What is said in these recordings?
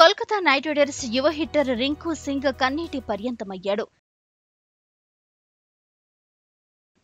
Kolkata night riders యువ hitter Rinku Singh కన్నీటి పర్యంతమయ్యాడు.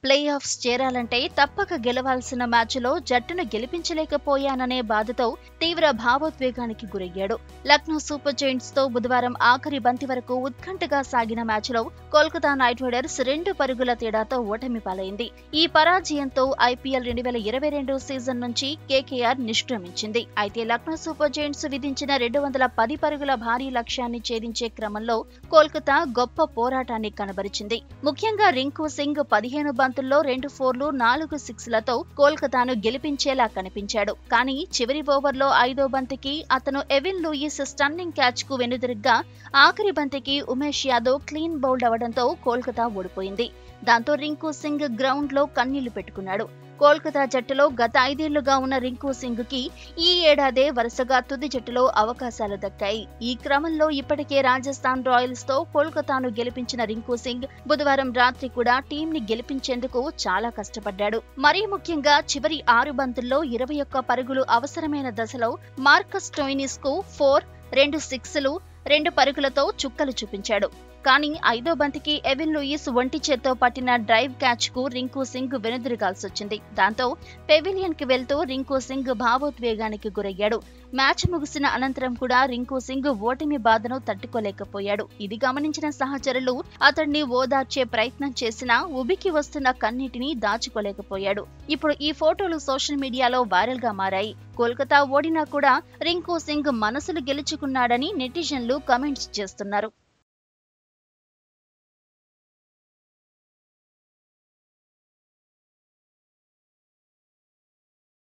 ప్లే ఆఫ్స్ చేరాలంటే తప్పక గెలవాల్సిన మ్యాచ్లో జట్టును గెలిపించలేకపోయాననే బాధతో తీవ్ర భావోద్వేగానికి గురయ్యాడు. లక్నో సూపర్ జైంట్స్తో బుధవారం ఆఖరి బంతి వరకు ఉత్కంఠగా సాగిన మ్యాచ్లో కోల్కతా నైట్ రైడర్స్ రెండు పరుగుల తేడాతో ఓటమి పాలైంది. ఈ పరాజయంతో ఐపీఎల్ రెండు వేల ఇరవై రెండు సీజన్ నుంచి కేకేఆర్ నిష్క్రమించింది. అయితే లక్నో సూపర్ జైంట్స్ విధించిన రెండు వందల పది పరుగుల భారీ లక్ష్యాన్ని ఛేదించే క్రమంలో కోల్కతా గొప్ప పోరాటాన్ని కనబరిచింది. ముఖ్యంగా రింకు సింగ్ పదిహేను బంతుల్లో రెండు ఫోర్లు నాలుగు సిక్స్లతో కోల్కతాను గెలిపించేలా కనిపించాడు. కానీ చివరి ఓవర్లో ఐదో బంతికి అతను ఎవిన్ లూయిస్ స్టన్నింగ్ క్యాచ్కు వెనుదిరిగ్గా ఆఖరి బంతికి ఉమేష్ యాదవ్ క్లీన్ బౌల్డ్ అవడంతో కోల్కతా ఓడిపోయింది. దాంతో రింకు సింగ్ గ్రౌండ్లో కన్నీళ్ళు పెట్టుకున్నాడు. కోల్కతా జట్టులో గత ఐదేళ్ళుగా ఉన్న రింకు సింగ్కి ఈ ఏడాదే వరుసగా తుది జట్టులో అవకాశాలు దక్కాయి. ఈ క్రమంలో ఇప్పటికే రాజస్థాన్ రాయల్స్తో కోల్కతాను గెలిపించిన రింకు సింగ్ బుధవారం రాత్రి కూడా టీం ని గెలిపించేందుకు చాలా కష్టపడ్డాడు. మరీ ముఖ్యంగా చివరి ఆరు బంతుల్లో ఇరవై ఒక్క పరుగులు అవసరమైన దశలో మార్కస్ టోయినిస్కు ఫోర్ రెండు సిక్స్లు రెండు పరుగులతో చుక్కలు చూపించాడు. కానీ ఐదో బంతికి ఎవిన్ లూయిస్ ఒంటి చేత్తో పట్టిన డ్రైవ్ క్యాచ్కు రింకు సింగ్ వెనుదిరగాల్సొచ్చింది. దాంతో పెవిలియన్కి వెళ్తూ రింకు సింగ్ భావోద్వేగానికి గురయ్యాడు. మ్యాచ్ ముగిసిన అనంతరం కూడా రింకు సింగ్ ఓటమి బాధను తట్టుకోలేకపోయాడు. ఇది గమనించిన సహచరులు అతడిని ఓదార్చే ప్రయత్నం చేసినా ఉబికి వస్తున్న కన్నీటిని దాచుకోలేకపోయాడు. ఇప్పుడు ఈ ఫోటోలు సోషల్ మీడియాలో వైరల్గా మారాయి. కోల్కతా ఓడినా కూడా రింకు సింగ్ మనసులు గెలుచుకున్నాడని నెటిజన్లు కమెంట్స్ చేస్తున్నారు.